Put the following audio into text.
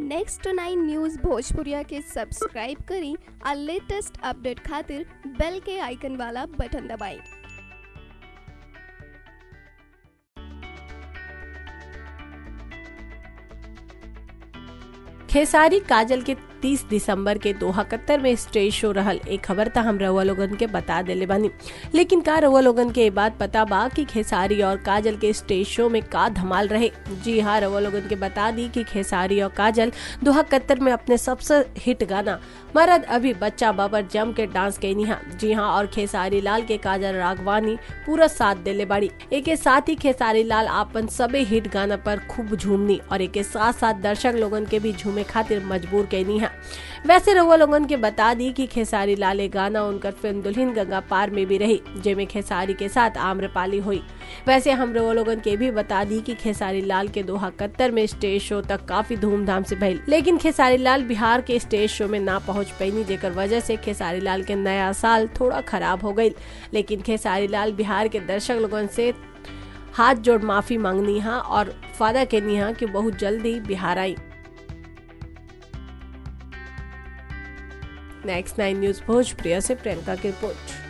Next nine news भोजपुरिया के subscribe करें। और लेटेस्ट अपडेट खातिर बेल के आइकन वाला बटन दबाएँ। खेसारी काजल के 30 दिसंबर के दोहा कत्तर में स्टेज शो रहल। एक खबर था हम रउआ लोगन के बता देले बानी। लेकिन का रउआ लोगन के बात पता बा कि खेसारी और काजल के स्टेज शो में का धमाल रहे? जी हाँ रउआ लोगन के बता दी कि खेसारी और काजल दोहा कत्तर में अपने सबसे हिट गाना, मरद अभी बच्चा बाबर जम के डांस कैनी हा। जी हाँ और खेसारी लाल के काजल रागवानी पूरा साथ देले बाड़ी एक साथ ही खेसारी लाल अपन सबे हिट गाना पर खूब झूमनी और एक साथ साथ दर्शक लोगन के भी झूमे खातिर मजबूर कैनी है। वैसे रउआ लोगन के बता दी कि खेसारी लाल गाना उनकर फ़िल्म दुल्हन गंगा पार में भी रही, जेमे खेसारी के साथ आम्रपाली हुई। वैसे हम रउआ लोगन के भी बता दी कि खेसारी लाल के दोहा कत्तर में स्टेज शो तक काफ़ी धूमधाम से भइल, लेकिन खेसारी लाल बिहार के स्टेज शो में ना पहुँच पैनी जेकर वजह से खेसारी लाल के नया साल थोड़ा खराब हो गई लेकिन खेसारी लाल बिहार के दर्शक लोगन से हाथ जोड़ माफ़ी मांगनी हा और वादा कहनी हा कि बहुत जल्दी बिहार आई। नेक्स्ट नाइन न्यूज़ भोजप्रिया से प्रियंका की रिपोर्ट